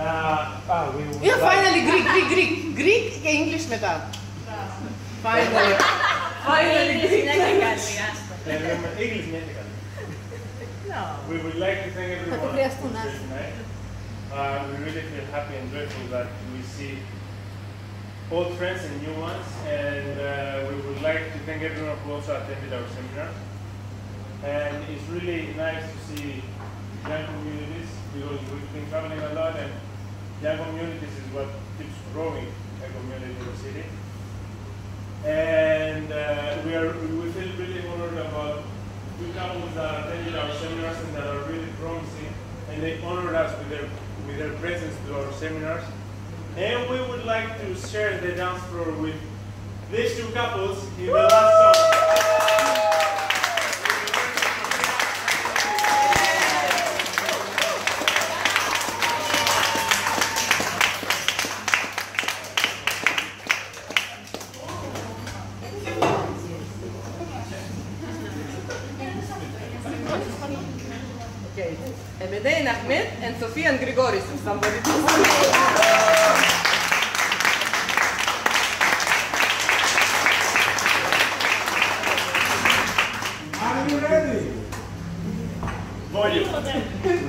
na ah, we would Yeah, finally Greek, Greek, Greek. Greek και English meta? Finally. Finally Greek. English μια και καλή. No. We would like to thank everyone for this night. Uh, we really feel happy and joyful that we see old friends and new ones, and uh, we would like to thank everyone who also attended our seminar. And it's really nice to see young communities because we've been traveling a lot and young communities is what keeps growing a community in the city. And uh, we are we feel really honored about two couples that attended our seminars and that are really promising, and they honored us with their with their presence to our seminars. And we would like to share the dance floor with these two couples in the last song. Okay. Emedein Ahmed and Sofian Grigoris. If somebody please. Are you ready? Volume.